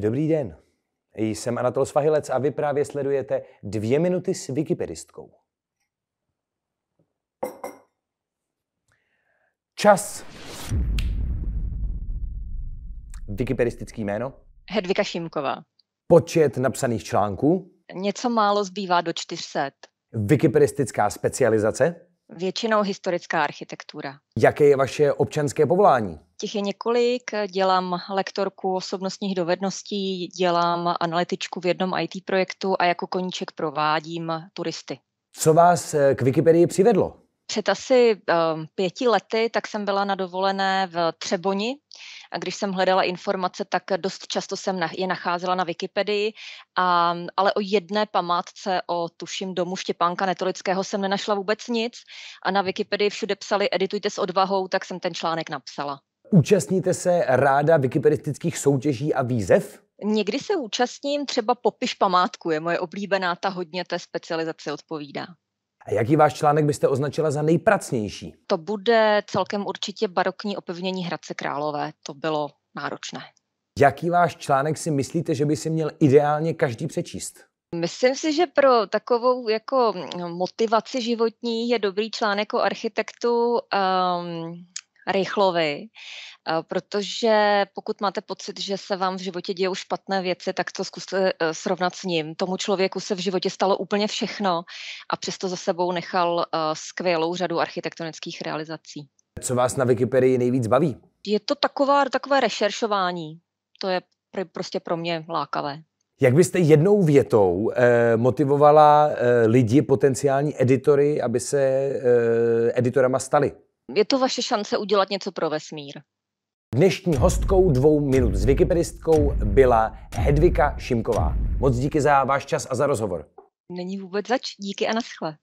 Dobrý den. Jsem Anatol Svahilec a vy právě sledujete dvě minuty s Wikipedistkou. Čas. Wikipedistický jméno. Hedvika Šimková. Počet napsaných článků. Něco málo zbývá do 400. Wikipedistická specializace. Většinou historická architektura. Jaké je vaše občanské povolání? Těch je několik. Dělám lektorku osobnostních dovedností, dělám analytičku v jednom IT projektu a jako koníček provádím turisty. Co vás eh, k Wikipedii přivedlo? Před asi uh, pěti lety tak jsem byla na dovolené v Třeboni a když jsem hledala informace, tak dost často jsem je nacházela na Wikipedii, a, ale o jedné památce o tuším domu Štěpánka Netolického jsem nenašla vůbec nic a na Wikipedii všude psali editujte s odvahou, tak jsem ten článek napsala. Účastníte se ráda wikipedistických soutěží a výzev? Někdy se účastním, třeba popiš památku, je moje oblíbená, ta hodně té specializaci odpovídá. A jaký váš článek byste označila za nejpracnější? To bude celkem určitě barokní opevnění Hradce Králové. To bylo náročné. Jaký váš článek si myslíte, že by si měl ideálně každý přečíst? Myslím si, že pro takovou jako motivaci životní je dobrý článek o architektu um, Rychlovi, eh, protože pokud máte pocit, že se vám v životě dějou špatné věci, tak to zkuste eh, srovnat s ním. Tomu člověku se v životě stalo úplně všechno a přesto za sebou nechal eh, skvělou řadu architektonických realizací. Co vás na Wikipedii nejvíc baví? Je to taková, takové rešeršování. To je prostě pro mě lákavé. Jak byste jednou větou eh, motivovala eh, lidi, potenciální editory, aby se eh, editorama stali? Je to vaše šance udělat něco pro vesmír. Dnešní hostkou dvou minut s Wikipedistkou byla Hedvika Šimková. Moc díky za váš čas a za rozhovor. Není vůbec zač. Díky a naschle.